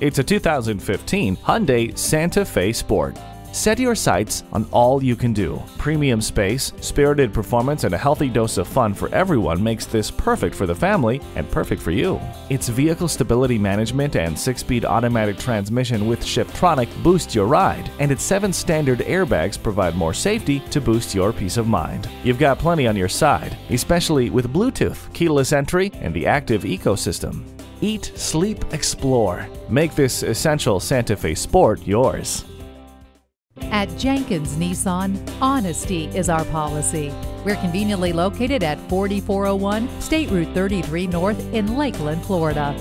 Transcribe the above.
It's a 2015 Hyundai Santa Fe Sport. Set your sights on all you can do. Premium space, spirited performance, and a healthy dose of fun for everyone makes this perfect for the family and perfect for you. Its vehicle stability management and 6-speed automatic transmission with Shiftronic boost your ride, and its 7 standard airbags provide more safety to boost your peace of mind. You've got plenty on your side, especially with Bluetooth, keyless entry, and the active ecosystem. Eat, sleep, explore. Make this essential Santa Fe Sport yours. At Jenkins Nissan, honesty is our policy. We're conveniently located at 4401 State Route 33 North in Lakeland, Florida.